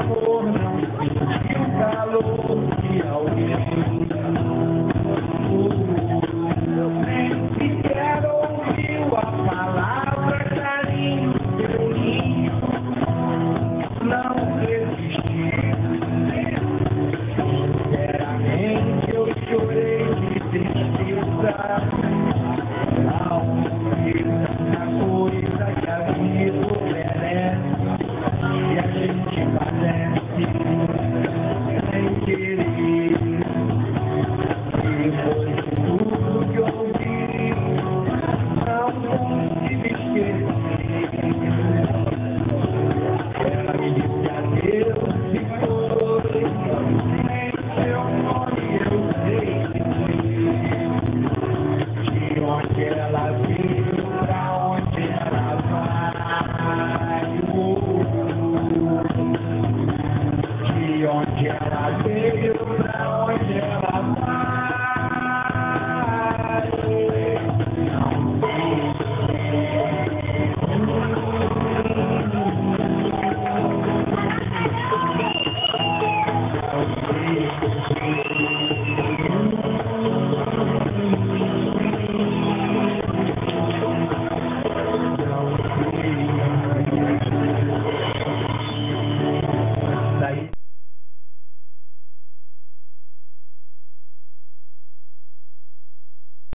amor, não sentiu o calor de alguém.